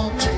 home.